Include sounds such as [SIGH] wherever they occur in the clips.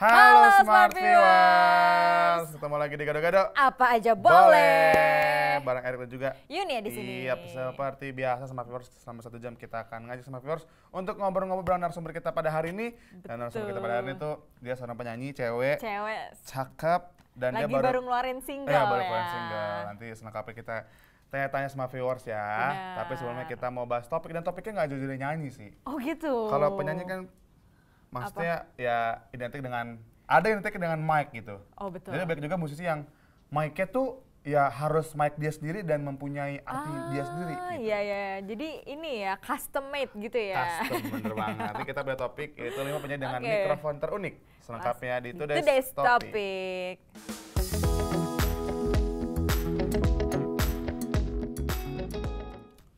Halo, Halo, Smart Viewers, ketemu lagi di Gado-Gado. Apa aja boleh. Barang Erik dan juga Yuni ya di sini. Iya, seperti biasa Smart Viewers selama satu jam kita akan ngajak Smart Viewers untuk ngobrol-ngobrol bareng narasumber kita pada hari ini. Dan narasumber kita pada hari ini tuh dia seorang penyanyi cewek, Cewek cakep dan lagi dia baru, baru, ngeluarin single Iya, baru ya. keluarin single. Nanti selengkapnya kita tanya-tanya sama viewers ya. Benar. Tapi sebelumnya kita mau bahas topik dan topiknya nggak jauh dari nyanyi sih. Oh gitu. Kalau penyanyi kan maksudnya ya identik dengan ada yang identik dengan mic gitu. Oh betul. Jadi banyak juga musisi yang mic-nya tuh ya harus mic dia sendiri dan mempunyai arti dia sendiri Ah, gitu. Iya iya. Jadi ini ya custom made gitu ya. Custom bener [LAUGHS] banget. Nanti kita beli topik yaitu lima penyanyi dengan Oke. mikrofon terunik. Selengkapnya di Today's, Today's Topic. topic.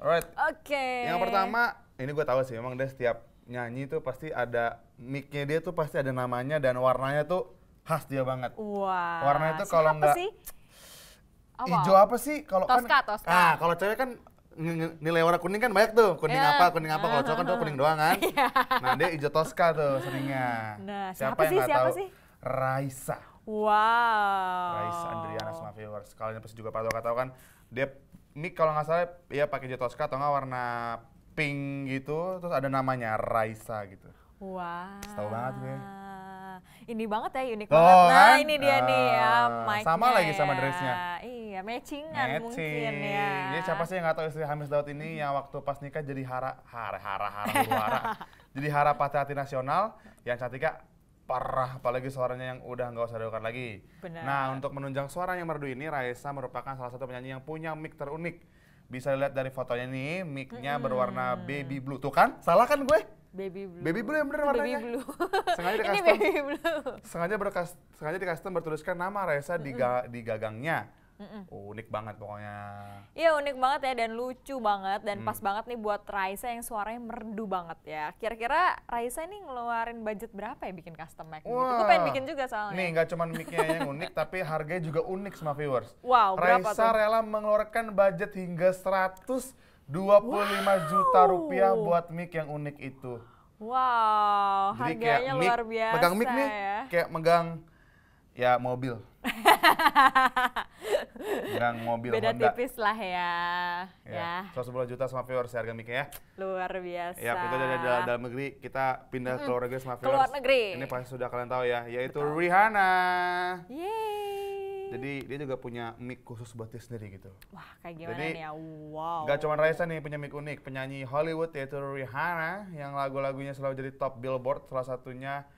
Alright. Oke. Yang pertama, ini gue tahu sih, memang dia setiap nyanyi tuh pasti ada mic-nya dia tuh pasti ada namanya dan warnanya tuh khas dia banget. Wah. Warna itu kalau siapa nggak-? Hijau apa sih? Kalau kan, toska. Ah, kalau cewek kan nilai warna kuning kan banyak tuh. Kuning Iya. apa, kuning apa. Kalau cowok kan cowok kuning doang kan. [LAUGHS] nah, dia hijau toska tuh seringnya. Nah, siapa yang sih, nggak siapa tahu? sih? Raisa. Wow. Raisa Andriana sama viewers. Kalian pasti juga pada tahu kan dia mic kalau nggak salah ya pakai hijau toska atau nggak warna pink gitu terus ada namanya Raisa gitu. Wah. Tahu banget gue. Ini banget ya unik Tuh, banget. Nah, kan? ini dia nih ya Ah, mic-nya sama lagi sama ya. dressnya. Iya, matchingan mungkin Matching. ya. Jadi siapa sih yang nggak tahu istri Hamis Daud ini yang waktu pas nikah jadi hara hara hara hara hara. [LAUGHS] jadi hara patah hati nasional yang cantiknya parah apalagi suaranya yang udah nggak usah diragukan lagi. Benar. Nah untuk menunjang suara yang merdu ini Raisa merupakan salah satu penyanyi yang punya mic terunik. Bisa dilihat dari fotonya nih, mic-nya berwarna baby blue. Tuh kan? Salah kan gue? Baby blue. Baby blue yang bener warnanya. Baby blue. [LAUGHS] Sengaja di Ini custom. baby blue. Sengaja berkas sengaja di custom bertuliskan nama Raisa di, ga- di gagangnya. Unik banget pokoknya. Iya unik banget ya dan lucu banget dan Hmm. pas banget nih buat Raisa yang suaranya merdu banget ya. Kira-kira Raisa ini ngeluarin budget berapa ya bikin custom mic gitu? Gue pengen bikin juga soalnya. Nih nggak cuma mic-nya yang unik, [LAUGHS] tapi harganya juga unik sama viewers. Wow, Raisa tuh? rela mengeluarkan budget hingga 125 juta rupiah buat mic yang unik itu. Wow, harganya mic- luar biasa megang mic nih, ya. kayak megang ya mobil. Megang mobil Beda Honda. tipis lah ya. Ya, Ya. 110 juta sama viewers harga mic-nya ya. luar biasa. Ya, itu dari dalam, dalam negeri kita pindah ke luar negeri sama viewers. Keluar negeri. Ini pasti sudah kalian tahu ya, yaitu Rihanna. Yeay. Jadi dia juga punya mic khusus buat dia sendiri gitu. Wah, kayak gimana Jadi, nih ya? Wow. Gak cuma Raisa nih punya mic unik, penyanyi Hollywood yaitu Rihanna yang lagu-lagunya selalu jadi top billboard salah satunya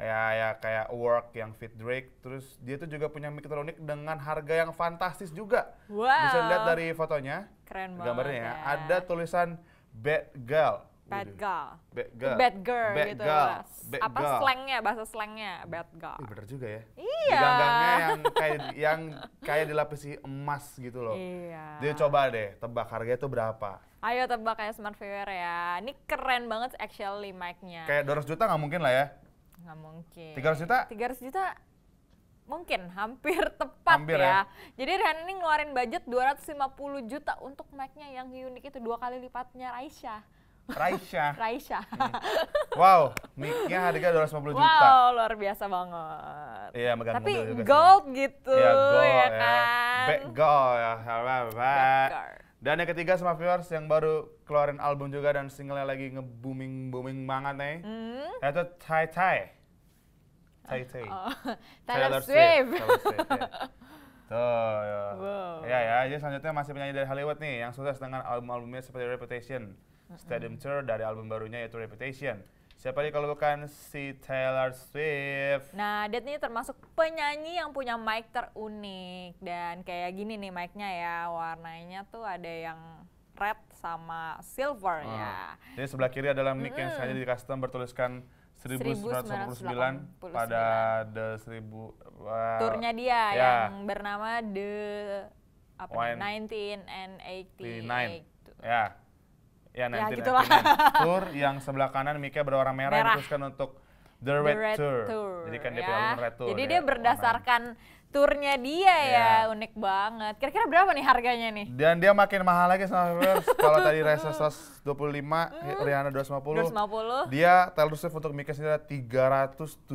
ya ya kayak Work yang fit Drake. Terus dia tuh juga punya mic terunik dengan harga yang fantastis juga. Wow. Bisa lihat dari fotonya, Keren banget gambarnya ya. ya. Ada tulisan Bad Girl. bad girl. Bad Girl. Bad girl Bad gitu girl. Bas. Bad Apa girl. slangnya, bahasa slangnya bad girl. Ih, bener juga ya. Iya. ganggangnya yang kayak yang kayak dilapisi emas gitu loh. Iya. Dia coba deh tebak harganya tuh berapa. Ayo tebak kayak smart viewer ya. Ini keren banget actually mic-nya. Kayak 200 juta nggak mungkin lah ya. Nggak mungkin. 300 juta? 300 juta mungkin hampir [LAUGHS] tepat Hampir ya. ya. Jadi Rihanna ini ngeluarin budget 250 juta untuk mic-nya yang unik itu dua kali lipatnya Raisya. Raisya. [LAUGHS] Raisya. Wow, mic-nya harga 250 juta. wow, luar biasa banget. Iya, megang Tapi juga sih. gold gitu Iya, gold ya ya. kan. Back gold ya. Girl. Dan yang ketiga sama viewers yang baru keluarin album juga dan singlenya lagi nge-booming booming banget nih. Hmm? Yaitu Tai Tai. Tai Tai. Oh, [LAUGHS] Taylor Swift. Taylor Swift ya. [LAUGHS] Tuh, ya. Wow. Ya ya, jadi selanjutnya masih penyanyi dari Hollywood nih yang sukses dengan album-albumnya seperti Reputation, Stadium Tour dari album barunya yaitu Reputation. Siapa lagi kalau bukan si Taylor Swift? Nah, dia ini termasuk penyanyi yang punya mic terunik dan kayak gini nih mic-nya ya, warnanya tuh ada yang red sama silver ya. Ah. Jadi sebelah kiri adalah mic yang sengaja di custom bertuliskan 1989 pada the 1000 uh, Turnya dia ya. yang bernama The apa Wine. nih, 19 and 88. 89. Ya. Ya, Ya, 1989. gitulah. [LAUGHS] Tour yang sebelah kanan mic-nya berwarna merah, Merah. dituliskan untuk The The Red, Red Tour. Tour. Jadi kan dia ya. Red Tour. Jadi ya, dia berdasarkan turnya dia ya, Iya. unik banget. Kira-kira berapa nih harganya nih? Dan dia makin mahal lagi sama viewers. [LAUGHS] Kalau tadi Reza 125, Rihanna 250. 250. Dia Taylor Swift untuk mic sendiri ada 375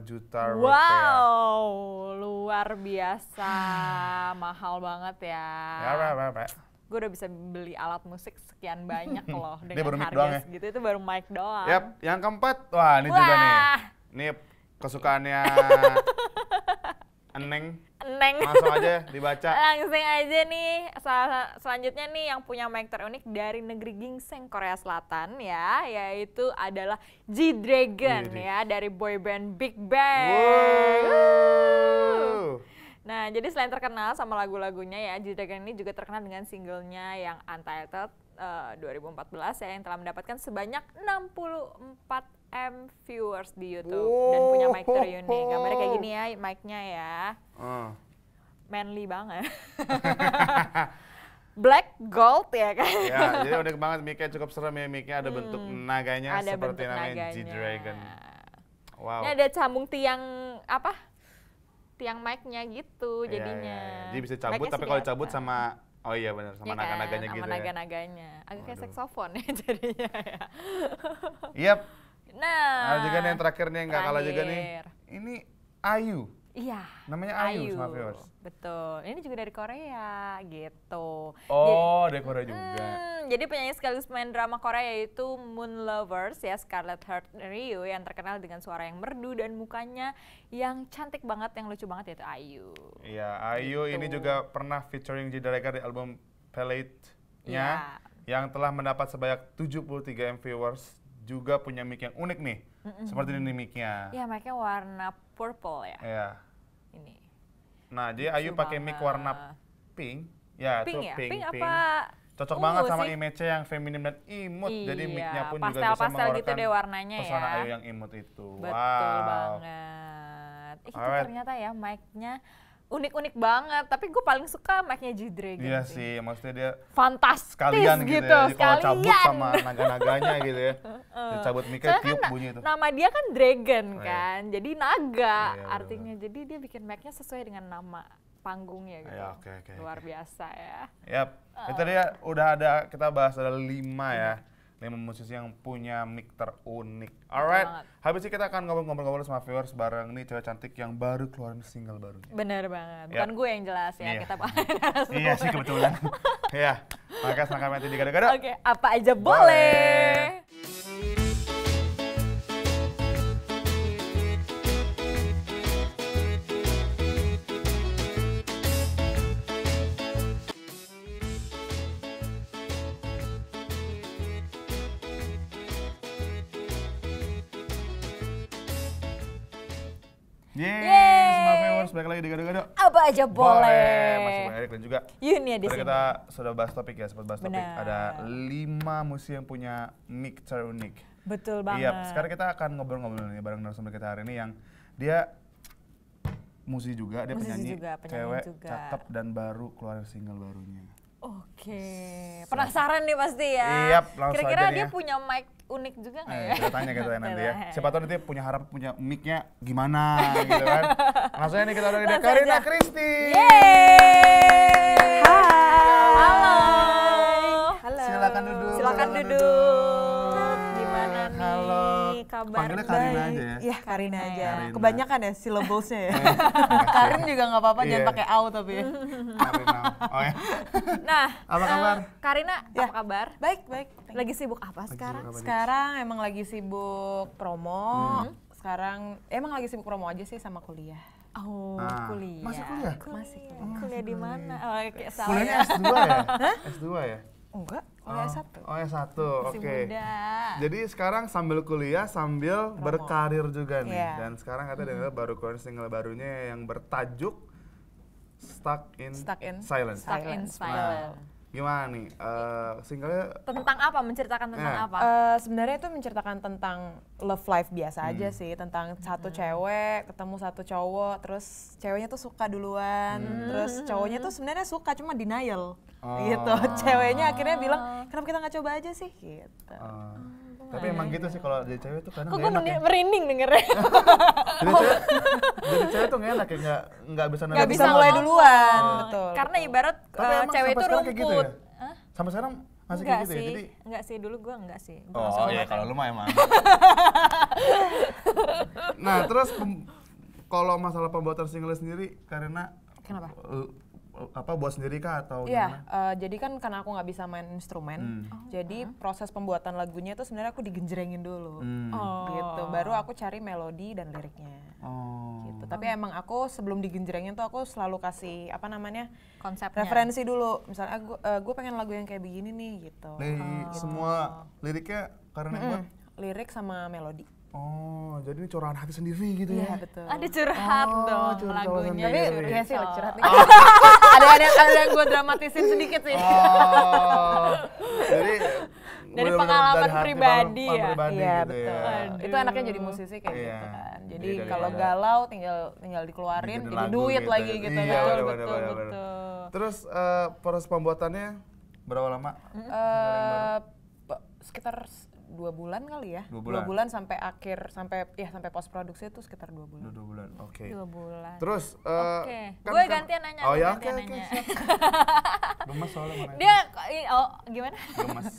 juta rupiah. Wow, luar biasa, [SIGHS] mahal banget ya. Ya, ya, ya, ya. Gue udah bisa beli alat musik sekian banyak [LAUGHS] loh Dia dengan baru harga doang ya? segitu itu baru mic doang. Yap, yang keempat, wah ini juga nih. Wah. Ini kesukaannya [LAUGHS] Eneng. Neng. Langsung aja dibaca. [LAUGHS] Langsung aja nih, sel- selanjutnya nih yang punya mic terunik dari negeri gingseng Korea Selatan ya, yaitu adalah G-Dragon Widih. ya, dari boyband Big Bang. Wow. Nah, jadi selain terkenal sama lagu-lagunya ya, G-Dragon ini juga terkenal dengan singlenya yang Untitled eh, 2014 ya, yang telah mendapatkan sebanyak 64 M viewers di YouTube dan punya mic terunik. Gambarnya kayak gini ya, mic-nya ya Ah. manly banget. [LAUGHS] Black gold ya kan? Ya, jadi unik banget mic-nya cukup serem ya. Mic-nya ada bentuk naganya Hmm. Ada seperti bentuk namanya naganya. G-Dragon. Wow. Ini ada sambung tiang apa? Tiang mic-nya gitu Iya, jadinya. iya, iya. Jadi bisa cabut, tapi kalau cabut atas. sama Oh iya benar, sama Iya kan? naga-naganya sama gitu ya. naga-naganya. Agak kayak saksofon ya [LAUGHS] jadinya ya. Yap, Nah, ada juga nih yang terakhir nih yang nggak kalah juga nih. Ini Ayu. Iya. Namanya Ayu, sama viewers. Betul. Ini juga dari Korea gitu. Oh, dari Korea juga. Hmm, jadi penyanyi sekaligus pemain drama Korea yaitu Moon Lovers ya Scarlett Heart Ryu yang terkenal dengan suara yang merdu dan mukanya yang cantik banget, yang lucu banget yaitu Ayu. Iya, Ayu ini Gitu. juga pernah featuring Dragon di album Palette-nya Iya. yang telah mendapat sebanyak 73 M viewers. Juga punya mic yang unik nih. Seperti ini mic-nya. Ya, mereka warna purple ya. Iya. Ini. Nah, dia Ayu pakai mic warna pink. Ya, Pink itu ya? pink, Pink, pink. apa? Cocok ungu banget sama sih? image-nya yang feminim dan imut. Jadi Iya, mic-nya pun juga bisa pastel-pastel gitu deh warnanya pesona ya. Ayu yang imut itu. Betul wow. banget. Ih, itu ternyata ya mic-nya unik-unik banget. Tapi gue paling suka mic-nya G-Dragon Iya sih, maksudnya dia Fantastis sekalian gitu, gitu, ya. Kalau cabut sama naga-naganya [LAUGHS] gitu ya. Dicabut mic-nya Soalnya kan tiup na- bunyi itu. nama dia kan dragon Oh, iya. kan, jadi naga Iya, iya, artinya. Jadi dia bikin mic-nya sesuai dengan nama panggungnya gitu. Iya, oke, oke, Luar oke. biasa ya. Yap, itu dia udah ada kita bahas ada lima ya. Lima musisi yang punya mic terunik. Alright, habis ini kita akan ngobrol-ngobrol sama viewers bareng nih cewek cantik yang baru keluarin single barunya. Bener banget. Yap. Bukan gue yang jelas ya, Iya. kita [LAUGHS] iya sih kebetulan. [LAUGHS] Iya, maka sangka mati di gado-gado. Oke, apa aja Boleh. boleh. Yeay, Yeay. semua viewers balik lagi di gado-gado. Apa aja boleh. Masih banyak Erik dan juga Yun ya di sini. kita sudah bahas topik ya, sempat bahas topik. Benar. Ada lima musisi yang punya mic terunik. Betul banget. Iya, sekarang kita akan ngobrol-ngobrol nih bareng narasumber kita hari ini yang dia musisi juga, dia Musisi penyanyi, juga, penyanyi cewek, juga. cakep dan baru keluar single barunya. Oke, penasaran nih pasti ya. Iya, langsung Kira-kira aja dia ya. punya mic unik juga nggak Eh, ya? kita tanya gitu ya nanti ya. Kita Siapa tahu nanti punya harap punya mic-nya gimana gitu kan. [LAUGHS] Langsung aja nih kita udah ada Langsung Karina aja. Kristi. Yeay! Halo. Halo. Silakan duduk. Silakan duduk. Gimana nih Halo. Kabar? Panggilnya Karina Baik. aja ya. Iya, Karina aja. Karina. Kebanyakan ya syllablesnya ya. [LAUGHS] Karin juga nggak apa-apa, jangan Iya. pakai au tapi ya. Karina. Oh ya. Nah, Apa eh, kabar? Karina, Ya. apa kabar? Baik, baik. Lagi sibuk apa sekarang? sibuk apa? Sekarang emang lagi sibuk promo. Hmm. Sekarang emang lagi sibuk promo aja sih sama kuliah. Oh, Ah, kuliah. masih kuliah? Masih Kuliah, kuliah di mana? Oh, kayak salah Kuliahnya ya. S2 ya? S2 ya? Enggak, kuliah Oh. satu. Oh, S1. Oke. Muda. Jadi sekarang sambil kuliah sambil berkarir juga nih. Iya. Dan sekarang katanya dengar baru keluar single barunya yang bertajuk Stuck in, Stuck in Silence. Stuck in Silence. Silence. Gimana nih? eh, singlenya Tentang apa? Menceritakan tentang Ya. apa? Eh, sebenarnya itu menceritakan tentang love life biasa Hmm. aja sih tentang satu cewek ketemu satu cowok terus ceweknya tuh suka duluan terus cowoknya tuh sebenarnya suka cuma denial Oh. gitu [LAUGHS] ceweknya akhirnya bilang kenapa kita nggak coba aja sih gitu eh, Tapi emang gitu sih kalau jadi cewek tuh kadang Kok nggak gue enak ya. merinding dengernya? Jadi cewek, [LAUGHS] jadi cewek tuh nggak enak ya, nggak nggak bisa Nggak nanya bisa duluan. mulai duluan, Oh, betul. Karena ibarat Tapi emang cewek itu sekarang rumput. kayak gitu ya? Hah? Sampai sekarang masih enggak kayak gitu sih, ya. Jadi enggak sih dulu gue enggak sih. Gua Oh langsung iya kalau lu mah emang. [LAUGHS] nah terus kalau masalah pembuatan single sendiri karena Kenapa? eh, apa buat sendiri kah atau Iya, gimana? eh, jadi kan karena aku nggak bisa main instrumen, Hmm. jadi proses pembuatan lagunya itu sebenarnya aku digenjrengin dulu, Hmm. Oh. gitu. Baru aku cari melodi dan liriknya, Oh. gitu. Tapi emang aku sebelum digenjrengin tuh aku selalu kasih apa namanya Konsepnya. referensi dulu. Misalnya gue gue pengen lagu yang kayak begini nih, gitu. Li- semua liriknya karena buat Mm, lirik sama melodi. Oh, jadi ini curahan hati sendiri gitu ya? Iya betul. Ada curhat Oh, dong curhat lagunya. Tapi ya sih Oh. curhat nih. ada [LAUGHS] ada ada yang gue dramatisin sedikit sih. Oh, jadi Dari pengalaman hati, pribadi ya? pribadi Iya gitu betul. ya. Aduh. Itu anaknya jadi musisi kayak Iya. gitu kan. Jadi Jadi daripada- kalau galau tinggal tinggal dikeluarin jadi lagu duit gitu lagi ya. gitu Iya, bener, Betul, bener, betul, bener, bener. betul. Terus eh, proses pembuatannya berapa lama? Eh, pe- sekitar dua bulan kali ya. Dua bulan. sampai akhir sampai ya sampai post produksi itu sekitar dua bulan. Dua, dua bulan. Oke. Dua bulan. Terus eh, Oke, kan- gue gantian nanya. Oh ya, oke gantian oke. nanya. siap. [LAUGHS] Gemes soalnya mana? Dia, oh gimana? Gemes.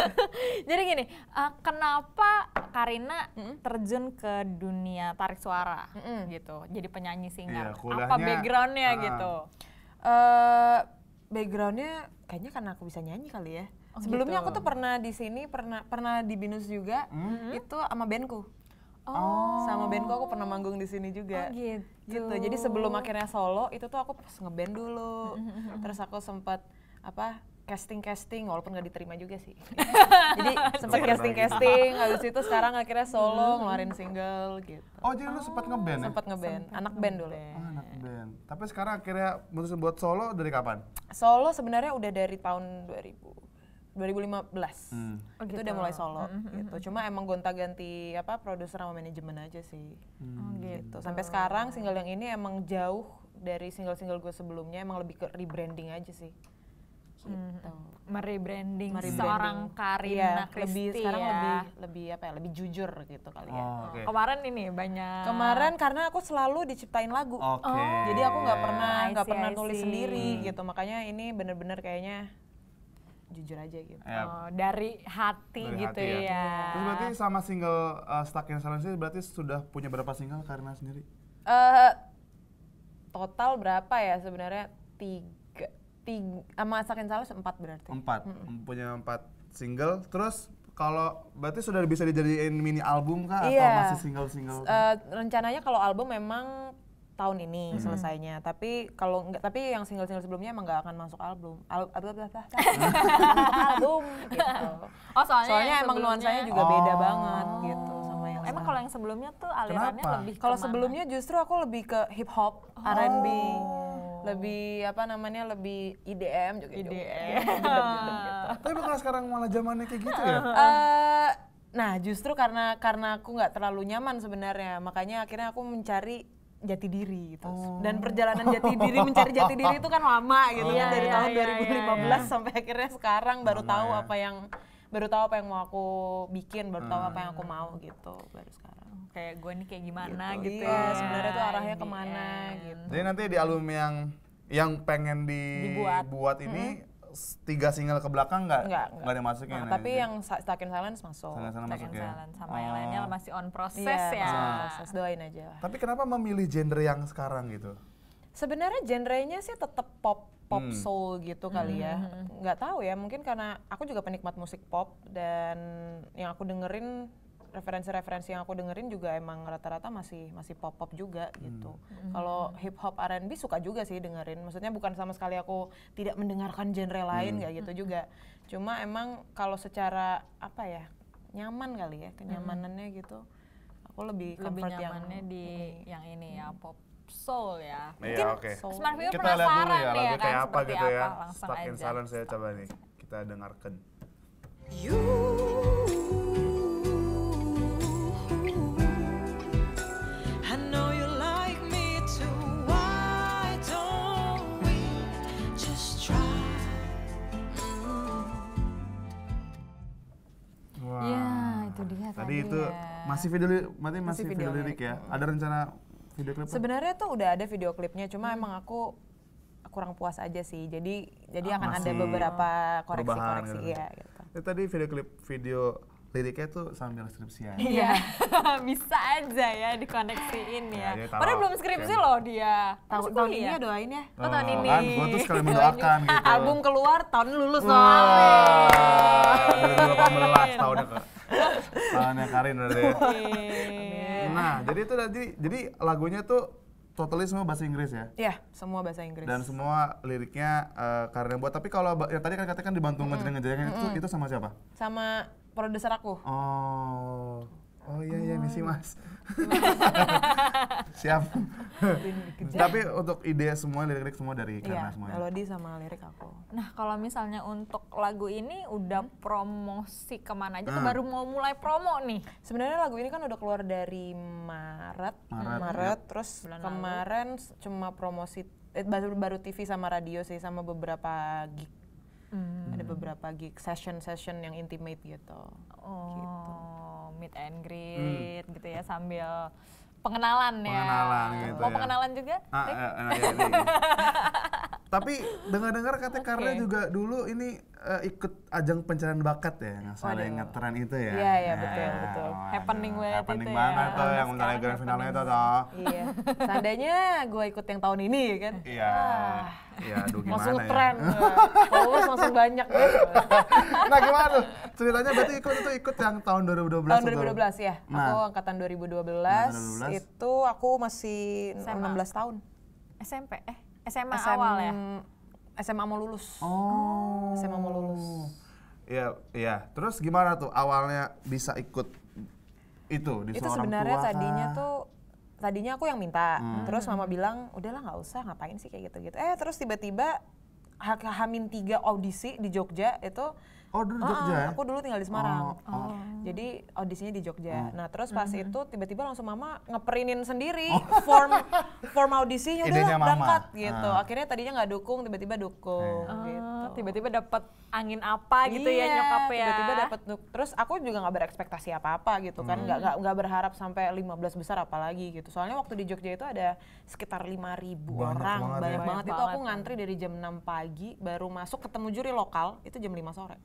[LAUGHS] Jadi gini, eh, kenapa Karina terjun ke dunia tarik suara gitu, jadi penyanyi Iya, singer? Apa kuliahnya, backgroundnya ah. gitu? Eh backgroundnya kayaknya karena aku bisa nyanyi kali ya. Oh, Sebelumnya gitu. aku tuh pernah di sini pernah pernah di binus juga. Itu sama bandku. Oh, Sama bandku aku pernah manggung di sini juga. oh gitu. gitu. Jadi sebelum akhirnya solo itu tuh aku ngeband dulu. Mm-hmm, [LAUGHS] Terus aku sempat apa casting casting walaupun nggak diterima juga sih. [LAUGHS] Jadi sempat casting casting [LAUGHS] habis itu sekarang akhirnya solo ngeluarin single gitu. Oh jadi lu sempat ngeband ya? Sempat ngeband, anak band dulu. Oh, anak band. Tapi sekarang akhirnya mutusin buat solo dari kapan? Solo sebenarnya udah dari tahun 2000 2015. Hmm. Oh, itu gitu. udah mulai solo gitu. Cuma emang gonta-ganti apa produser sama manajemen aja sih. Oh gitu. Sampai sekarang single yang ini emang jauh dari single-single gue sebelumnya emang lebih ke rebranding aja sih. Gitu. Merebranding Merebranding. seorang Karina Iya, Christie lebih sekarang ya. lebih lebih apa ya? Lebih jujur gitu kali ya. Oh, oke. Kemarin ini banyak. Kemarin karena aku selalu diciptain lagu. Oke. Jadi aku nggak pernah I nggak pernah nulis sendiri gitu. Makanya ini bener-bener kayaknya jujur aja gitu. Ya. Oh, dari hati Dari gitu hati ya. Terus berarti sama single uh, Stuck in Silence ini berarti sudah punya berapa single Karina sendiri? Eh total berapa ya sebenarnya tiga tiga sama Sakin Salas empat berarti. Empat. Punya empat single. Terus kalau berarti sudah bisa dijadiin mini album kah atau Iya. masih single-single? Eh, rencananya kalau album memang tahun ini selesainya. Tapi kalau enggak tapi yang single-single sebelumnya emang nggak akan masuk album. Al masuk [LAUGHS] album gitu. Oh, soalnya, Soalnya emang nuansanya juga beda Oh. banget gitu sama yang Emang kalau yang sebelumnya tuh alirannya Kenapa? lebih Kalau sebelumnya justru aku lebih ke hip hop, R&B, Oh. lebih apa namanya lebih IDM juga. IDM. [LAUGHS] gitu. Tapi bukan sekarang malah zamannya kayak gitu ya? [LAUGHS] Eh, nah justru karena karena aku nggak terlalu nyaman sebenarnya, makanya akhirnya aku mencari jati diri gitu. Dan perjalanan jati diri mencari jati diri itu kan lama gitu Iya, kan dari iya, tahun iya, 2015 sampai akhirnya sekarang baru Lama tahu ya. apa yang baru tahu apa yang mau aku bikin, baru tahu apa yang aku mau gitu baru sekarang. kayak gue nih kayak gimana Gitu. gitu, Iya, ya. sebenarnya tuh arahnya ke mana end. gitu. Jadi nanti di album yang yang pengen Dibuat. dibuat ini s- tiga single ke belakang nggak Enggak, nggak dimasukin Nah, ya? tapi yang Sa- Stuck in Silence masuk. Second masuk ya? Silence sama yang lainnya Oh. masih on proses Iya, ya. proses. Doain aja lah. Tapi kenapa memilih genre yang sekarang gitu? Sebenarnya genrenya sih tetap pop pop Hmm. soul gitu kali ya. Nggak tahu ya, mungkin karena aku juga penikmat musik pop dan yang aku dengerin referensi-referensi yang aku dengerin juga emang rata-rata masih masih pop pop juga gitu. Kalau hip hop R&B suka juga sih dengerin. Maksudnya bukan sama sekali aku tidak mendengarkan genre lain nggak gitu juga. Cuma emang kalau secara apa ya nyaman kali ya kenyamanannya gitu. Aku lebih Lebih comfort yang nyamannya di yang ini ya pop soul ya. Iya oke. soul. Smart View Kita lihat dulu penasaran ya ya kan kayak apa seperti gitu ya. apa. Langsung Stuck in aja. Silence ya coba nih kita dengarkan. I try? Wah. Ya, Jadi itu Iya. masih video berarti masih, video video, lirik ya. Ada rencana video klip? Sebenarnya tuh udah ada video klipnya, cuma emang aku kurang puas aja sih. Jadi jadi akan ada Masih beberapa perubahan koreksi-koreksi gitu. ya gitu. Itu tadi video klip video liriknya tuh sambil skripsian. Iya, [LAUGHS] bisa aja ya dikoneksiin Ya, ya. Padahal belum skripsi loh dia. Tahun Masih tahun ini ya doain ya. Oh, tahun ini. Kan gue tuh sekali mendoakan gitu. Album keluar tahun ini lulus. Wah, 2018 tahunnya ke tahunnya Karin berarti. Iya. Nah, jadi itu tadi jadi lagunya tuh totally semua bahasa Inggris ya. Iya, semua bahasa Inggris. Dan semua liriknya eh, Karin yang buat. Tapi kalau yang tadi kan katakan dibantu ngejreng ngejreng itu itu sama siapa? sama produser aku. Oh. Oh iya iya misi Mas. [LAUGHS] Siap. Tapi untuk ide semua lirik-lirik semua dari Karina Iya, semua. ya? melodi sama lirik aku. Nah, kalau misalnya untuk lagu ini udah promosi ke mana aja tuh Hmm. baru mau mulai promo nih. Sebenarnya lagu ini kan udah keluar dari Maret, Maret, terus Bulan kemarin s- cuma promosi eh, baru baru TV sama radio sih sama beberapa gig. Hmm. Ada beberapa gig session-session yang intimate gitu. Oh, meet and greet gitu ya sambil pengenalan ya. Pengenalan gitu Mau ya. pengenalan juga? Ah, nah, iya, iya. Tapi dengar-dengar katanya Karina Oke. juga dulu ini eh, ikut ajang pencarian bakat ya, yang salah Waduh. ngetren itu ya. Iya, iya, Nah, betul, betul. waduh, Happening banget Happening itu ya. banget tuh Sampai yang misalnya grand finalnya itu toh. iya. Seandainya gue ikut yang tahun ini kan. Iya. Iya, aduh gimana langsung ya. tren. Followers langsung banyak gitu. nah gimana tuh? Ceritanya berarti ikut itu ikut yang tahun 2012 Tahun atau- 2012 ya. Aku Nah. angkatan 2012, 2012. itu aku masih SMA. 16 tahun. SMP eh SMA SM awal ya. SMA mau lulus. Oh. SMA mau lulus. Iya, iya. Terus gimana tuh awalnya bisa ikut itu di itu sebenarnya tua tadinya kah? tuh tadinya aku yang minta Hmm. terus mama bilang udahlah nggak usah ngapain sih kayak gitu gitu eh terus tiba-tiba ha- hamin tiga audisi di Jogja itu Oh, dulu Ah, Jogja ya? aku dulu tinggal di Semarang Oh, oh. jadi audisinya di Jogja nah terus Hmm. pas itu tiba-tiba langsung mama ngeprinin sendiri [LAUGHS] form form audisinya Oh. Udah berangkat gitu Ah. akhirnya tadinya nggak dukung tiba-tiba dukung Oh, gitu tiba-tiba dapat angin apa gitu ya Iya, nyokap ya. tiba-tiba dapat terus aku juga nggak berekspektasi apa-apa gitu kan. Nggak nggak nggak berharap sampai 15 besar apalagi gitu. Soalnya waktu di Jogja itu ada sekitar 5000 Banyak orang. banget ya. banyak banget. Banyak itu aku banget. ngantri dari jam 6 pagi baru masuk ketemu juri lokal itu jam 5 sore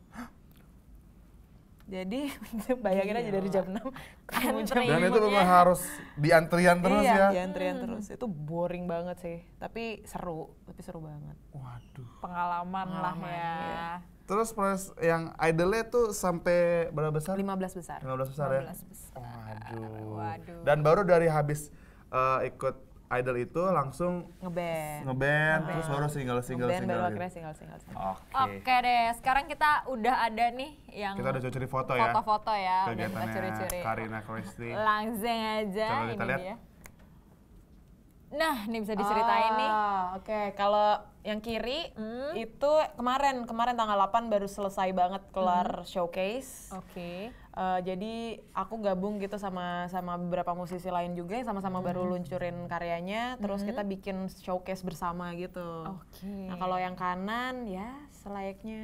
jadi [LAUGHS] bayangin aja dari jam 6 ketemu jam. Dan itu memang harus di antrian terus iya, ya. di antrian terus itu boring banget sih tapi seru tapi seru banget Waduh. pengalaman, lah Pengalaman, ya. iya. Terus proses yang idolnya tuh sampai berapa besar? 15 besar 15 besar ya? 15 besar. Waduh. Waduh. Dan baru dari habis eh, ikut idol itu langsung ngeband ngeband terus baru single single ngeband single. baru gitu. akhirnya single single, single. Oke. Oke deh, sekarang kita udah ada nih yang Kita udah curi foto ya. foto-foto ya, udah Kegiatannya curi-curi. Karina Christie. Langsung aja Coba kita ini lihat. dia. Nah, ini bisa diceritain nih. Ah, Oke, kalau yang kiri Hmm. itu kemarin kemarin tanggal 8 baru selesai banget kelar showcase. Oke. Eh, jadi aku gabung gitu sama sama beberapa musisi lain juga yang sama-sama baru luncurin karyanya, terus kita bikin showcase bersama gitu. Oke. Nah kalau yang kanan ya selayaknya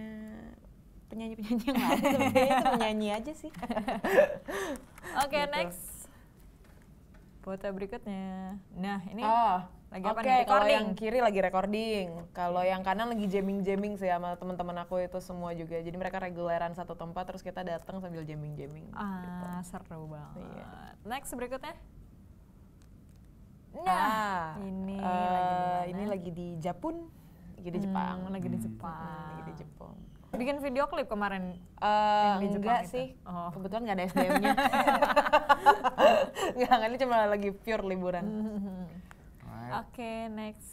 penyanyi-penyanyi yang lain, [LAUGHS] itu penyanyi aja sih. Oke, Gitu. next. Foto berikutnya. Nah, ini Oh, lagi apa Oke, nih? kalau yang kiri lagi recording. Kalau yang kanan lagi jamming-jamming sih sama teman-teman aku itu semua juga. Jadi mereka reguleran satu tempat terus kita datang sambil jamming-jamming. Ah, seru banget. Iya. Next berikutnya. Nah, Ah, ini eh, lagi di mana? ini lagi di Japun, lagi di Jepang. Hmm, lagi di Hmm, Jepang. lagi di Jepang. Bikin video klip kemarin. Eh, Yang di Jepang enggak itu? sih, Oh. kebetulan nggak ada SDM-nya. Enggak, [LAUGHS] enggak, ini cuma lagi pure liburan. Right. [LAUGHS] Oke, next.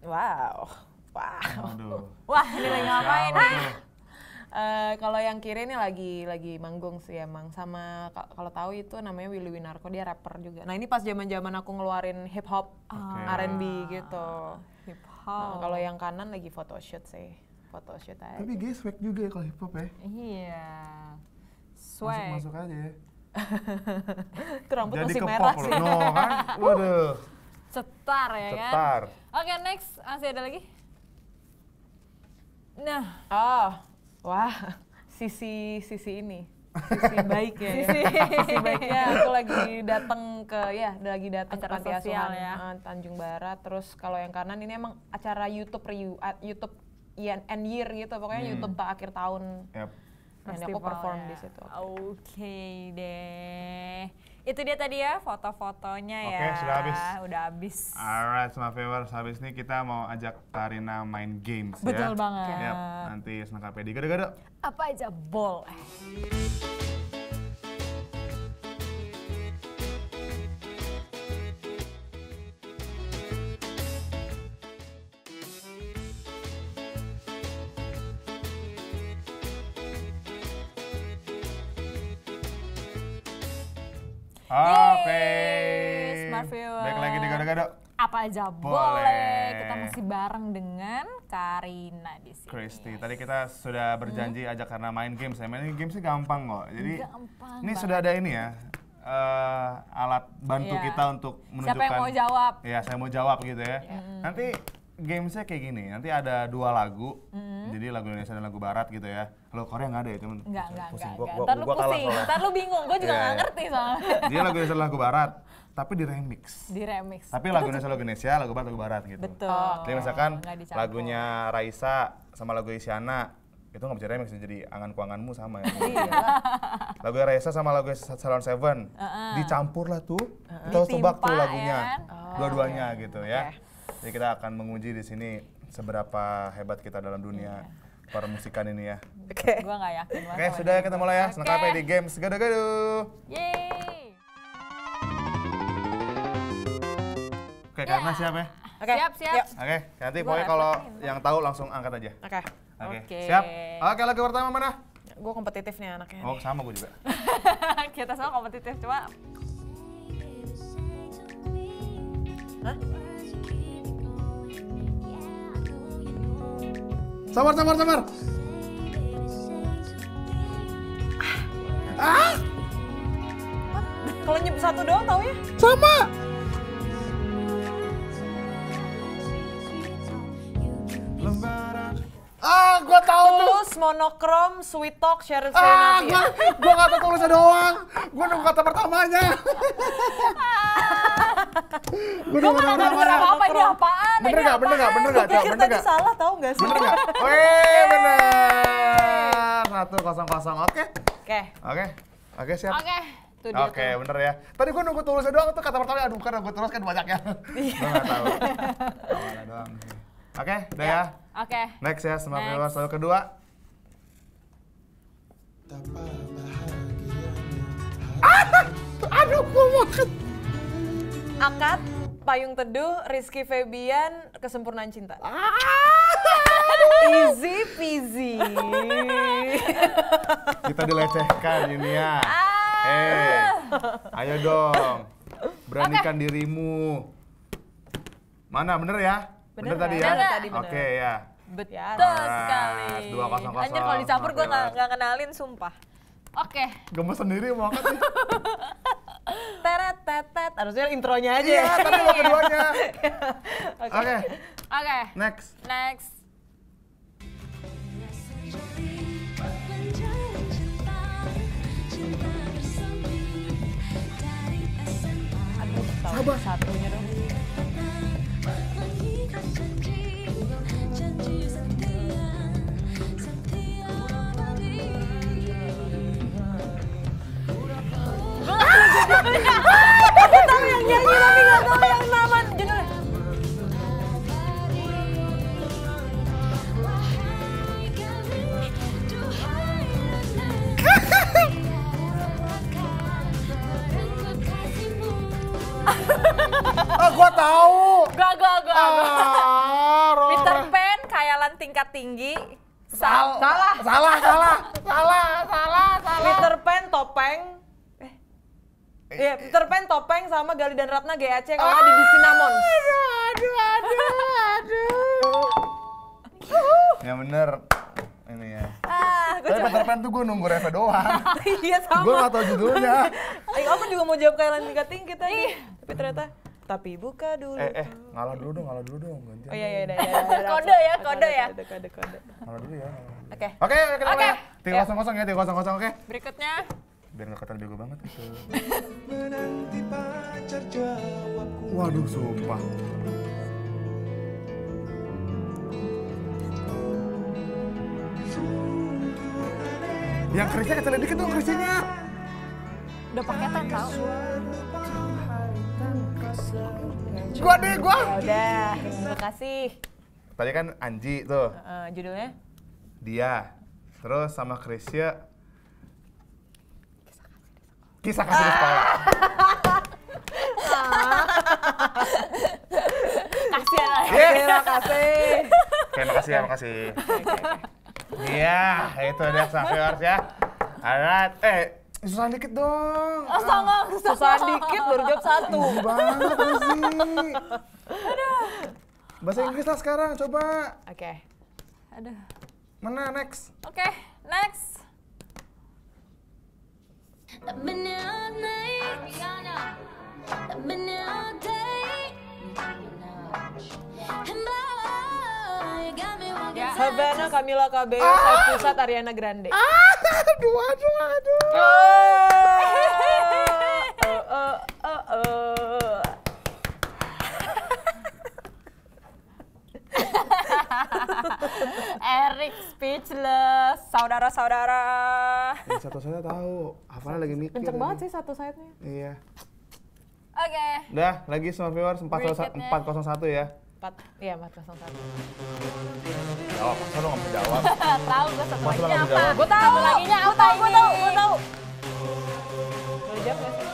Wow, wow. Waduh. [LAUGHS] Wah, ini lagi ngapain tuh? Eh, kalau yang kiri ini lagi lagi manggung sih emang sama ka- kalau tahu itu namanya Willy Winarko dia rapper juga. Nah ini pas zaman zaman aku ngeluarin hip hop, Oke. R&B gitu. Nah, kalau yang kanan lagi photoshoot sih, photoshoot aja. Tapi guys swag juga ya kalau hip hop ya. Iya. Masuk Swag. masuk aja ya. [LAUGHS] Itu rambut Jadi masih ke merah sih. No [LAUGHS] kan? Waduh. Cetar ya kan? Cetar. Oke, next. Masih ada lagi? Nah, Oh, wah, [LAUGHS] sisi sisi ini. Sisi baiknya ya. sisi baiknya [LAUGHS] aku lagi datang ke ya lagi datang ke Acara panti sosial asuhan ya. eh, Tanjung Barat terus kalau yang kanan ini emang acara YouTube review YouTube year end year gitu pokoknya YouTube tak akhir tahun Yap. dan aku Festival perform ya. di situ Oke deh. Itu dia tadi ya foto-fotonya ya. Oke, sudah habis. Udah habis. Alright, sama viewers, habis ini kita mau ajak Karina main games ya. Betul banget. Yap, nanti senangkapnya di gado-gado. Apa aja boleh. Apa aja boleh. Boleh. Kita masih bareng dengan Karina di sini. Christy, tadi kita sudah berjanji ajak karena main games ya. Main gamesnya gampang kok. Jadi Gampang ini banget. sudah ada ini ya. eh, alat bantu Iya. kita untuk menunjukkan. Siapa yang mau jawab? Iya, saya mau jawab gitu ya. Nanti gamesnya kayak gini. Nanti ada dua lagu. Jadi lagu Indonesia dan lagu Barat gitu ya. Kalau Korea nggak ada ya, cuman Enggak, enggak, pusing. enggak. Gua- enggak. gua- Ntar lu gua kalah pusing, soalnya. ntar lu bingung. Gue juga Iya, nggak iya. ngerti soalnya. Dia lagu Indonesia dan lagu Barat, tapi di remix. Di remix. Tapi lagu Indonesia lagu Indonesia, lagu Barat lagu Barat gitu. betul Jadi misalkan nggak lagunya Raisa sama lagu Isyana itu nggak bisa remix jadi angan kuanganmu sama ya. lagu Raisa sama lagu Salon Seven dicampur lah tuh. Kita harus tebak tuh lagunya. ya kan? Dua-duanya gitu ya. Jadi kita akan menguji di sini seberapa hebat kita dalam dunia permusikan ini ya. oke Gue nggak yakin banget. Oke, sama sudah ya kita mulai ya. Oke. Senangkapnya di games gado-gado. Yeay. Oke, karena siapa ya? oke Siap, siap. yuk. Oke, nanti Gua pokoknya kalau yang tahu langsung angkat aja. oke Oke, Oke. siap. Oke, lagu pertama mana? gue kompetitif nih anaknya Oh, sama gue juga. [LAUGHS] Kita semua kompetitif cuma Hah? Sabar, sabar, sabar. kalau nyebut satu doang tau ya Sama. Ah, gua tahu tulus monokrom sweet talk Cheryl Ah, gua, gua kata tulisnya doang. Gua nunggu kata pertamanya. gua nunggu kata pertamanya. apa-apa ini apaan? Bener nggak? Bener apaan? Bener pikir bener tadi nggak? salah tau gak sih Bener nggak? [LAUGHS] Wih, bener. Satu kosong kosong. Oke, oke oke, oke siap. Oke, Oke, tuh. bener ya. Tadi gua nunggu tulisnya doang tuh kata pertama. Aduh, karena gua terus kan banyak ya. gua nggak tahu. [LAUGHS] Awalnya doang. Oke, udah ya. Oke. Next ya, semua Next. viewers. Lalu kedua. Aduh, gua makan. akad payung teduh Rizky Febian kesempurnaan cinta easy peasy [LAUGHS] Kita dilecehkan ini ya. Hei, ayo dong. Beranikan dirimu. Mana bener ya? Bener, Bener tadi ya? ya? Bener tadi, bener. Oke ya. Betul Alright, sekali. dua kosong kosong. Anjir kalau dicampur gue nggak kenalin sumpah. Oke. Gemes sendiri mau angkat nih. [LAUGHS] teret tetet harusnya intronya aja Iya, ya tadi mau keduanya. [LAUGHS] Oke, Oke. next. Next. aduh sabar satunya dong tahu yang nyanyi tapi nggak tahu yang nama judulnya Ah, gua tahu. Gua gua gua. Ah, Peter Pan khayalan tingkat tinggi. Sal- Salah. Salah, salah, salah, salah, salah. Peter Pan topeng eh Iya, Peter Pan topeng sama Gali dan Ratna GAC kalau nggak di The Cinnamons. Aduh, aduh, aduh, aduh. Ya bener. Ini ya. Ah, gua Tapi Peter Pan tuh gue nunggu Reva doang. [LAUGHS] Iya gue sama. gak tau judulnya. [LAUGHS] Eh, aku juga mau jawab kayak tingkat tinggi tadi. Tapi ternyata tapi buka dulu. Eh, eh, ngalah dulu dong, ngalah dulu dong. Gantian. Oh iya iya iya. iya, iya, iya. Kode ya, kode ya. Kode kode kode. Ngalah dulu ya. Oke. Oke, oke, kita Oke. mulai. Tiga kosong kosong ya, tiga kosong kosong, oke. Berikutnya. Biar nggak kelihatan bego banget gitu. [LAUGHS] Menanti pacar jawabku Waduh, sumpah. Yang kerisnya kecil dikit tuh kerisnya. Udah paketan tau. Gua deh, gua. Ya udah, terima kasih. Tadi kan Anji tuh, Eh, judulnya? dia. Terus sama Krisya. Kisah kasih sekolah. [LAUGHS] Kasian lah. Yes. Terima kasih. Oke, makasih ya, makasih. Iya, itu dia viewers ya. Alright, eh susah dikit dong. Oh, songong, Susah dikit baru jawab satu. Banget sih? Bahasa Inggris lah sekarang, coba. Oke. Aduh. Mana next? Oke, next. I've been here all night, Rihanna. I've been here all day, and boy, you got me walking. Havana, Camila Cabello, Saya Pusat, Ariana Grande. Aduh, aduh, aduh. [LAUGHS] Oh, oh, oh, oh. [LAUGHS] Eric speechless. Saudara-saudara. Ya, satu saya tahu. Hafalnya lagi mikir. Kenceng banget sih satu sayapnya. Iya. Oke. Udah, lagi semua viewers 401 Berikutnya. 401 ya. Empat, iya empat kosong satu. Jawab, masa lo nggak mau jawab? [LAUGHS] tahu gue satu Masa lo mau apa? Gue tahu. Satu laginya apa ini? Gue tahu, gue tahu. Boleh jawab nggak sih?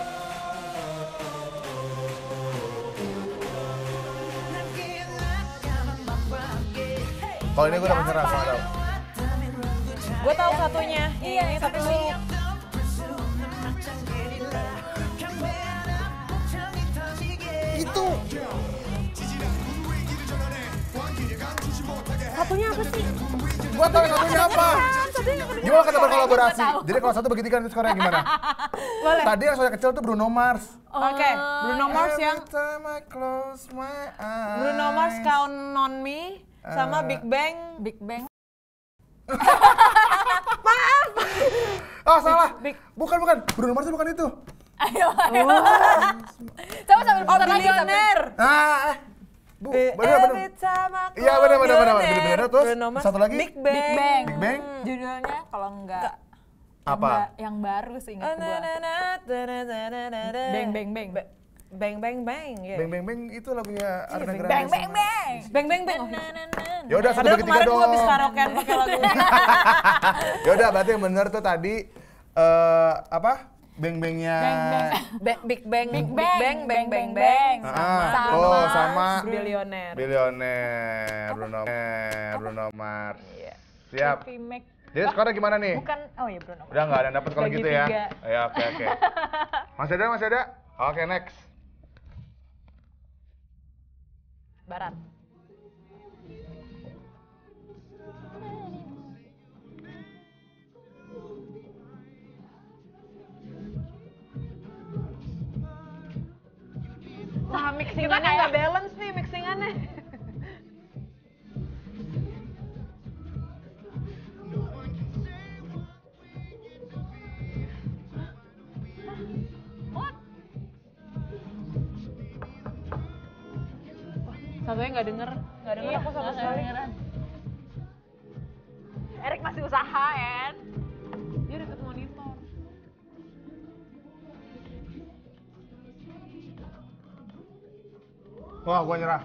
Kalau ini gue udah menyerah, tahu. Gue tahu satunya. Iya, ini tapi. Itu. Satunya apa sih? Gua tahu satunya apa. Gimana kita berkolaborasi? Jadi kalau satu bagi tiga nanti skornya gimana? [LAUGHS] Boleh. Tadi yang suara kecil tuh Bruno Mars. Oke, Bruno Mars yang. Bruno Mars Count on Me sama Eh. Big Bang. Big Bang. [LAUGHS] Oh salah. Bukan bukan. Bruno Mars bukan itu. Ayo, ayo. Coba sambil Oh, putar lagi sambil. Billionaire. Ah, eh. Bu, bener bener. Every time I Iya, bener, bener, bener, bener. billionaire. Billionaire, terus Bruno Mars, satu lagi? Big Bang. Big Bang. Big Bang? Judulnya kalau enggak Apa? yang baru sih ingat gue. Bang bang bang. Bang bang bang. ya. Beng beng beng itu lagunya Ariana Grande. Bang bang bang. Bang bang bang. Ya udah satu Padahal bagi tiga kemarin dong. gua habis karaokean pakai lagu. [LAUGHS] Ya udah berarti yang bener tuh tadi eh apa? Beng bengnya. Bang bang. Ba- Big Bang, Big Bang, Bang, Bang, Bang, Bang, Bang. Ah, Sama. oh sama Billionaire. Billionaire Bruno Mars. Bruno Mars. Siap. Remake. Jadi skornya gimana nih? Bukan, oh iya Bruno. Udah nggak ada yang dapat kalau gitu ya? Ya oke oke. [LAUGHS] Masih ada masih ada? Oke next. Barat. Mixingannya nggak balance nih, mixingannya. Satunya nggak denger, nggak denger aku sama sekali. Erik masih usaha, En. Dia deket monitor. Wah gua nyerah.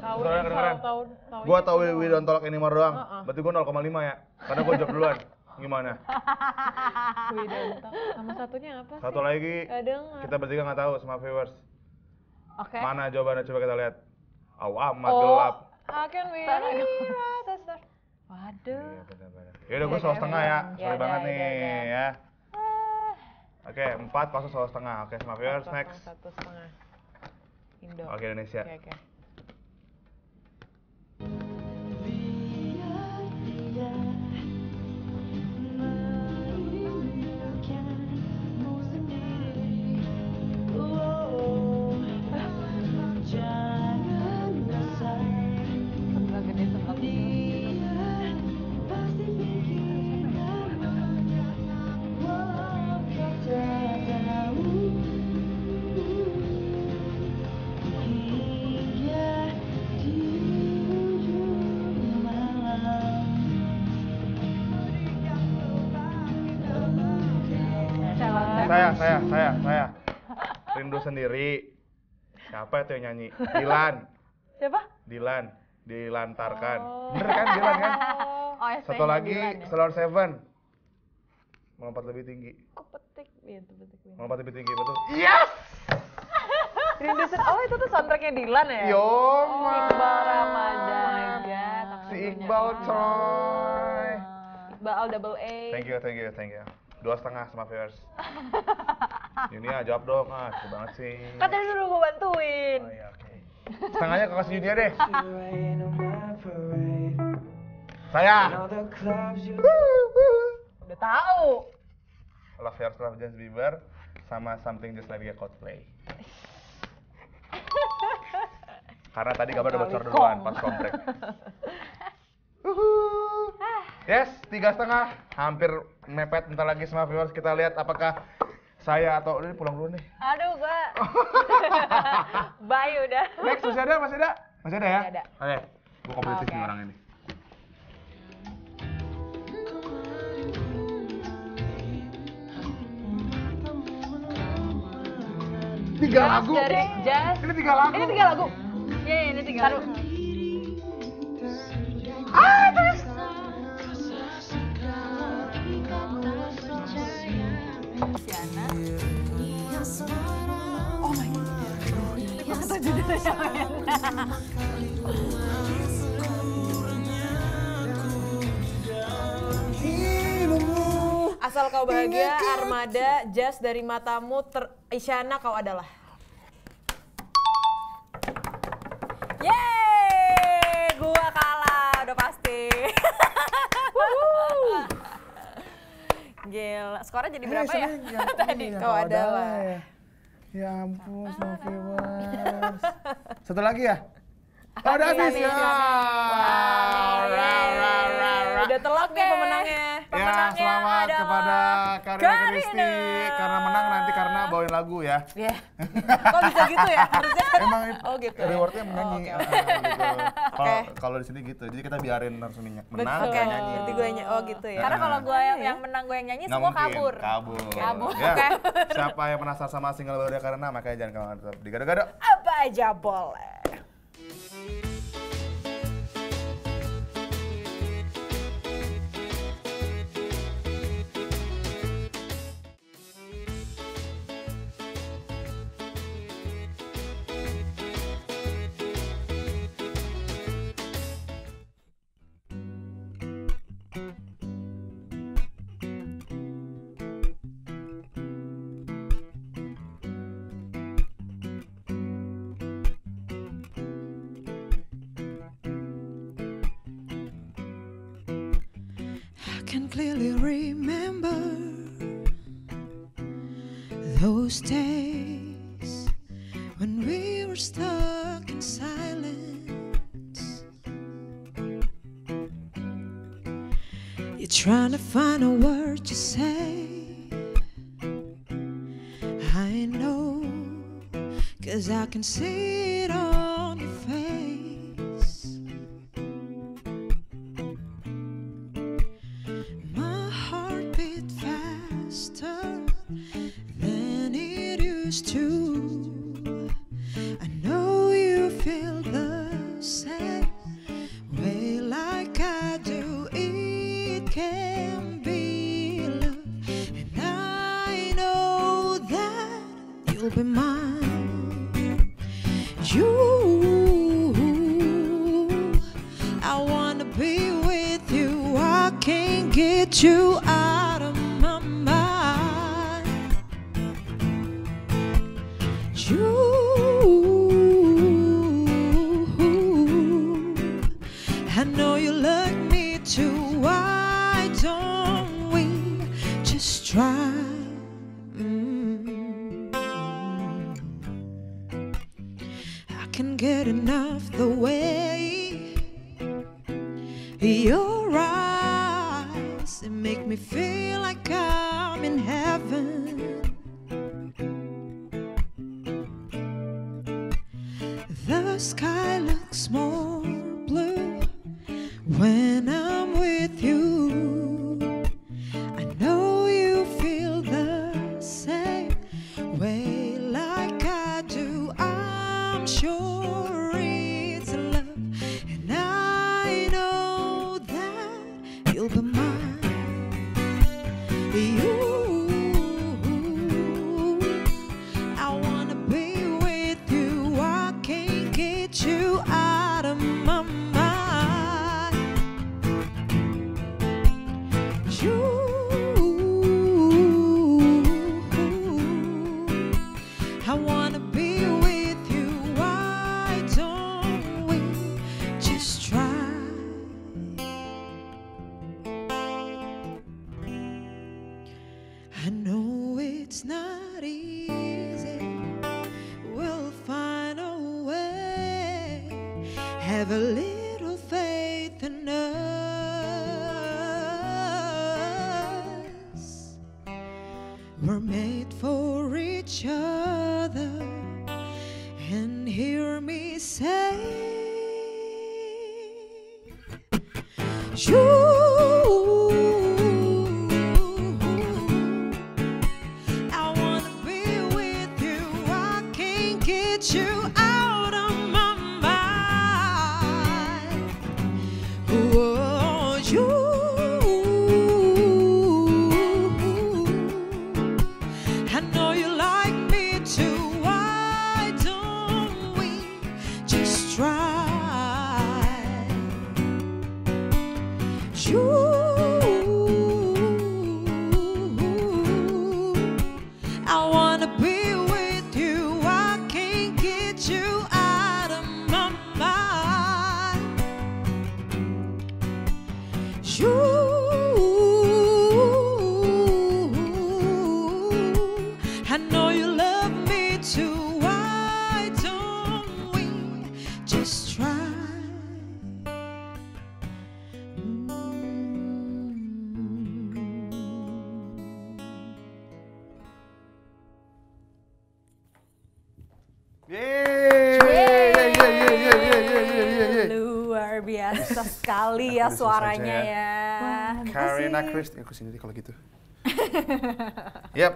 Tahu Kedengeran, tahu tahu. Gua tahu we don't talk anymore doang. Heeh. Berarti gua 0,5 ya. Karena gua jawab duluan. Gimana? [LAUGHS] Sama satunya apa sih? Satu lagi Nggak denger. kita bertiga nggak tahu sama viewers. Oke. Mana jawabannya coba kita lihat. Aw, amat Oh, gelap. How can we? Waduh. Iya benar-benar. Ya udah gua selalu setengah ya. Sorry banget ya nih ya. Oke, empat kosong selalu setengah. Oke, sama viewers Satu next. Satu setengah. Indo. Oke Indonesia. Oke, oke. Sebelah Siapa itu yang nyanyi? Dilan. [LAUGHS] Siapa? Dilan. Dilantarkan. Bener kan Dilan kan? [LAUGHS] Oh, ya, Satu lagi ya. Solar Seven. Melompat lebih tinggi. Kok petik? Iya, tuh petik. Win. Melompat lebih tinggi betul. Yes! [LAUGHS] Rindu Oh, itu tuh soundtracknya Dilan ya? Yo, Iqbal Ramadan. Si Iqbal coy. Iqbal Al double A. Thank you, thank you, thank you. Dua setengah sama viewers. Ini ya jawab dong, ah, seru banget sih. Kan tadi udah gue bantuin. Oh iya, oke. Setengahnya ke kasih Junia deh. Saya. Udah tahu. Love Yourself Love Justin Bieber sama Something Just Like a Coldplay. Karena tadi kabar udah bocor duluan pas komplek. Yes, tiga setengah, hampir mepet. Bentar lagi sama viewers kita lihat apakah saya atau ini pulang dulu nih. Aduh, gua. [LAUGHS] Bye udah. Next masih ada, masih ada, masih ada ya? Masih ada. Oke, gua kompetitif Oke. nih orang ini. Tiga lagu. Dari Jazz. Ini tiga lagu. Ini tiga lagu. Iya, ini tiga. Taruh. Siana. Asal kau bahagia, Armada, Jazz dari matamu, ter Isyana kau adalah. Yeay, gua kalah udah pasti. Gila, skornya jadi berapa ya? [LAUGHS] Tadi kau adalah. Ya ampun, semua viewers. Satu lagi ya? Oh, udah habis ya. Udah telak nih Oke. pemenangnya. Ya, Pemenangnya selamat adalah kepada Karina Karina. Kristi karena menang nanti karena bawain lagu ya. Ya. Kok bisa gitu ya? Harusnya Emang Oh, gitu ya? rewardnya menyanyi. Oh, oke, Ah, gitu. Kalau [LAUGHS] Oke. kalau di sini gitu, jadi kita biarin harus menang, menang Oke, dan nyanyi. berarti gue nyanyi. Oh gitu ya. Karena kalau gue yang, Iya. yang menang gue yang nyanyi Nggak semua mungkin, kabur. Kabur. Kabur, Ya. Siapa yang penasaran sama single baru dia karena makanya jangan ke mana tetap di gado-gado. Apa aja boleh. I can clearly remember those days when we were stuck in silence. You're trying to find a word to say. I know, cause I can see it on your eyes it make me feel me say, You. Ya suaranya saja ya. Karina Christ, aku sendiri kalau gitu. [LAUGHS] Yap,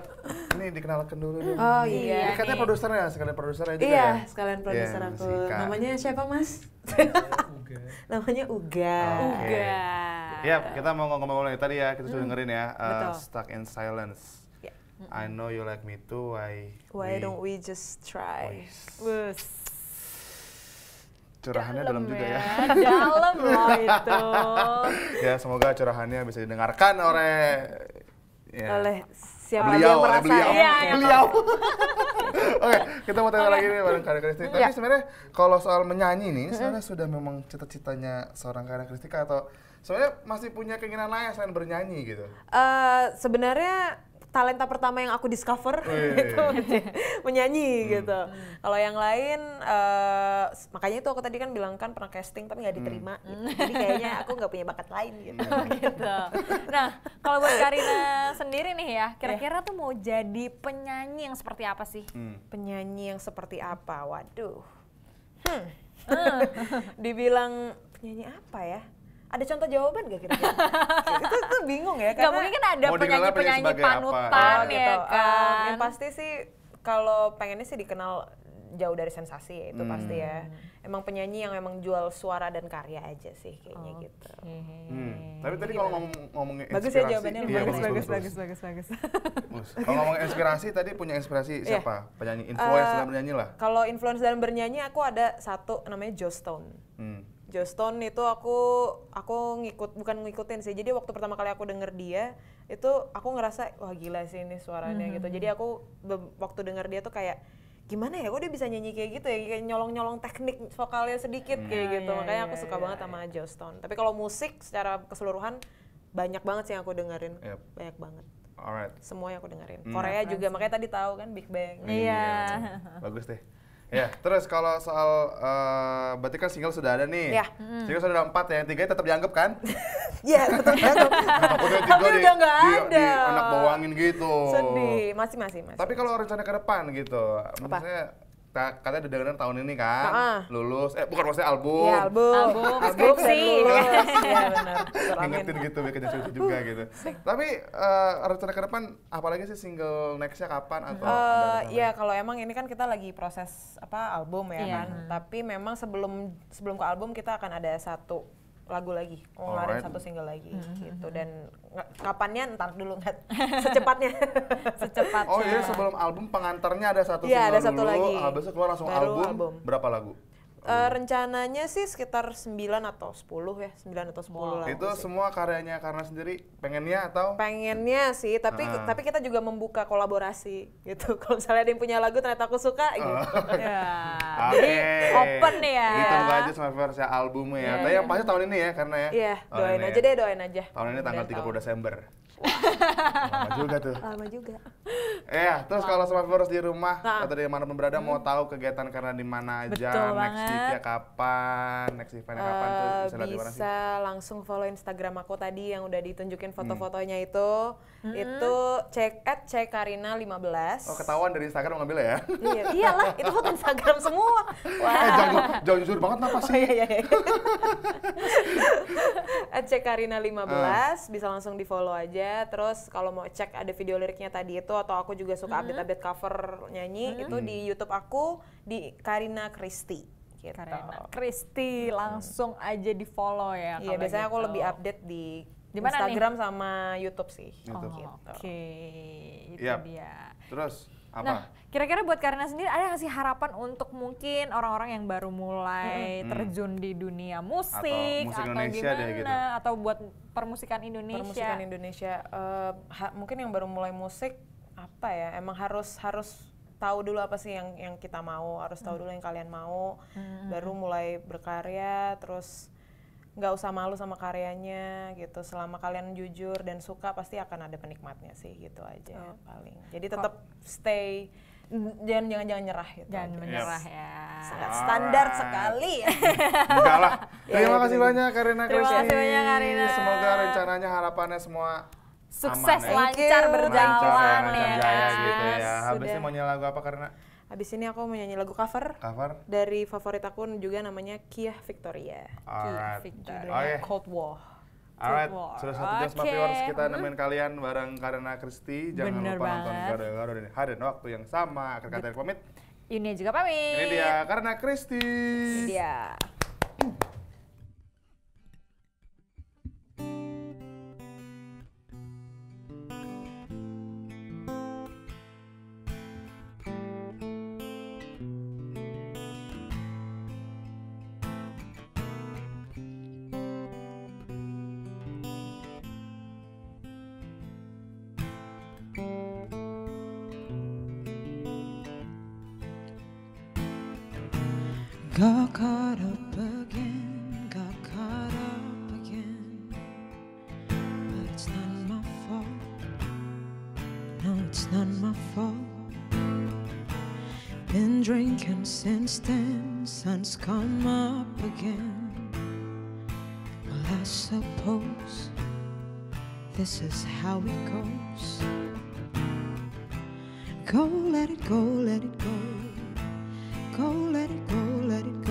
ini dikenalkan dulu dong. Oh Ini iya. katanya produsernya, sekalian produsernya juga Iya, ya? sekalian produser Iya, aku. Sika. Namanya siapa, Mas? [LAUGHS] Namanya Uga. Oke. Uga. Yap, kita mau ngomong-ngomong tadi ya, kita sudah dengerin ya, uh, betul. Stuck in Silence. Ya. I know you like me too, why, Why don't we just try? Bus. Curahannya dalam juga ya. Dalam loh itu. [LAUGHS] ya, semoga curahannya bisa didengarkan oleh ya, Oleh siapa beliau, yang merasa beliau. ya. Iya, beliau. [LAUGHS] Oke, kita mau tanya lagi nih bareng Karya Kristi. Tapi Ya. sebenarnya kalau soal menyanyi nih, sebenarnya sudah memang cita-citanya seorang Karya Kristika atau sebenarnya masih punya keinginan lain selain bernyanyi gitu? Eh, sebenarnya talenta pertama yang aku discover [LAUGHS] Wih. itu menyanyi gitu. Kalau yang lain, eh, makanya itu aku tadi kan bilang kan pernah casting tapi nggak diterima. gitu. Jadi kayaknya aku nggak punya bakat lain gitu. gitu. Nah, kalau buat [LAUGHS] Karina sendiri nih ya, kira-kira tuh mau jadi penyanyi yang seperti apa sih? Hmm. Penyanyi yang seperti apa? Waduh. Hmm. [LAUGHS] Dibilang penyanyi apa ya? Ada contoh jawaban gak kira-kira? [LAUGHS] itu, itu bingung ya. Gak mungkin kan ada penyanyi-penyanyi sebagai apa? panutan Oh, ya gitu. Um, kan? yang pasti sih kalau pengennya sih dikenal jauh dari sensasi ya itu pasti ya. Hmm. Emang penyanyi yang emang jual suara dan karya aja sih kayaknya gitu. Hmm. Tapi tadi kalau ngomong ngomongin Bagus inspirasi, ya jawabannya, iya, bagus, bagus, bagus, bagus, bagus. bagus. Kalau ngomongin inspirasi tadi punya inspirasi Iya. siapa? Penyanyi influence Eh, dalam menyanyi lah. Kalau influence dalam bernyanyi aku ada satu namanya Joe Stone. Hmm. Joe Stone itu aku aku ngikut bukan ngikutin sih. Jadi waktu pertama kali aku denger dia itu aku ngerasa wah gila sih ini suaranya gitu. Jadi aku waktu denger dia tuh kayak gimana ya kok dia bisa nyanyi kayak gitu ya kayak nyolong-nyolong teknik vokalnya sedikit kayak gitu. Makanya aku suka banget sama Joe Stone. Tapi kalau musik secara keseluruhan banyak banget sih yang aku dengerin. Yep. Banyak banget. Alright. Semua yang aku dengerin. Hmm. Korea juga makanya tadi tahu kan Big Bang. Iya. Bagus deh. Ya, terus kalau soal eh, berarti kan single sudah ada nih. Ya. Single sudah ada empat ya, yang tiga tetap dianggap kan? Iya, banget. Takutnya Tapi tiga di, udah nggak di, ada. di anak bawangin gitu. Sedih. Masih masih masih. Tapi kalau rencana ke depan gitu, maksudnya ka- katanya udah dengerin tahun ini kan, Ah. lulus, eh bukan maksudnya album. Iya, album. Album, skripsi. lulus. Iya, benar. Ngingetin gitu, bikin skripsi juga gitu. Tapi eh, rencana ke depan, apalagi sih single nextnya kapan atau ada Eh, rencana? Iya, kalau emang ini kan kita lagi proses apa album ya Iya. kan. Tapi memang sebelum sebelum ke album kita akan ada satu lagu lagi, mau ngeluarin Alright. satu single lagi Hmm, gitu dan kapannya ntar dulu nggak [LAUGHS] secepatnya. [LAUGHS] Secepatnya. Oh iya sebelum album pengantarnya ada satu Iya, single ada satu dulu, lagi. habis itu keluar langsung Baru album. album. Berapa lagu? Eh, rencananya sih sekitar 9 atau 10 ya, 9 atau 10 lah. itu semua karyanya karena sendiri pengennya atau pengennya sih tapi Ah. tapi kita juga membuka kolaborasi gitu [LAUGHS] kalau misalnya ada yang punya lagu ternyata aku suka gitu [LAUGHS] Ya. Oke. Jadi open ya. Ditunggu aja sama versi albumnya ya. Tapi yang pasti tahun ini ya karena ya. iya Tahun doain aja ya. deh doain aja Tahun ini tanggal Mudah-mudahan 30 Desember. Lama juga tuh. lama juga Iya, terus kalau Survivors di rumah Nah. atau di mana pun berada mau tahu kegiatan karena di mana aja, Betul next banget. week-nya kapan, next event-nya kapan tuh Eh, bisa lihat di mana sih? bisa langsung follow Instagram aku tadi yang udah ditunjukin foto-fotonya itu itu cek at cekarina 15 Oh, ketahuan dari Instagram ngambil ya? iya iyalah [LAUGHS] itu foto Instagram semua wah eh, jangan jangan jujur banget apa Oh, sih? iya, iya, iya. [LAUGHS] At Cekarina15 Ah. bisa langsung di follow Terus kalau mau cek ada video liriknya tadi itu atau aku juga suka Mm-hmm. update-update cover nyanyi itu di YouTube aku di Karina Christy. Gitu. Karena Kristi langsung aja di follow ya. Iya, biasanya aku gitu. lebih update di, Di mana nih? Instagram sama YouTube sih. YouTube. Gitu. Oke, itu Yap. dia. Terus apa? Nah, kira-kira buat Karina sendiri ada nggak sih harapan untuk mungkin orang-orang yang baru mulai terjun di dunia musik musik Indonesia gimana deh gitu. atau buat permusikan Indonesia? Permusikan Indonesia. Eh, ha- mungkin yang baru mulai musik apa ya emang harus harus tahu dulu apa sih yang yang kita mau harus tahu dulu yang kalian mau. Baru mulai berkarya terus nggak usah malu sama karyanya gitu selama kalian jujur dan suka pasti akan ada penikmatnya sih gitu aja paling jadi tetap stay jangan jangan jangan nyerah gitu Jangan aja. menyerah ya. sangat standar Alright. sekali [LAUGHS] Enggak lah. Ya, Terima ya, kasih banyak Karina Terima kasih banyak, Karina. Semoga rencananya harapannya semua Sukses aman ya. lancar you. berjalan lancar ya, ya, lancar jaya kan? gitu ya. Habisnya mau nyanyi lagu apa karena habis ini aku mau nyanyi lagu cover cover? dari favorit aku juga namanya Kia Victoria Alright. Victoria. Oke. Cold War Alright, sudah satu jam Oke. viewers kita nemenin kalian bareng Karena Kristi. Jangan Bener lupa nonton banget. Gado-Gado dan hari dan waktu yang sama. Akhir kata pamit. Ini juga pamit. Ini dia Karena Kristi. Ini dia since then, sun's come up again. Well, I suppose this is how it goes. Go, let it go, let it go. Go, let it go, let it go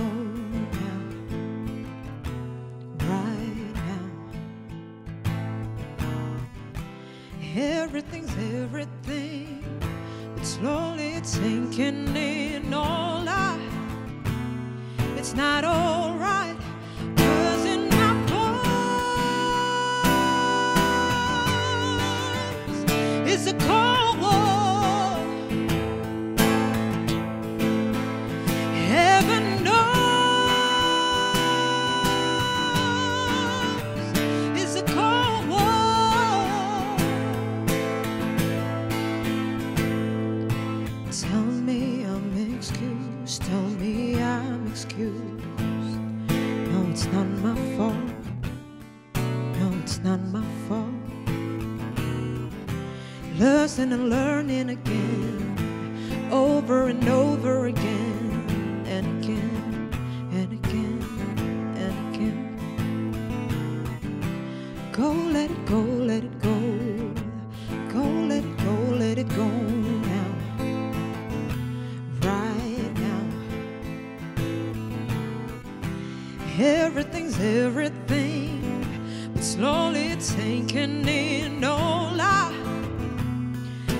Everything's everything, but slowly sinking in. No lie,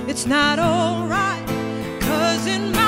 it's not alright. Cause in my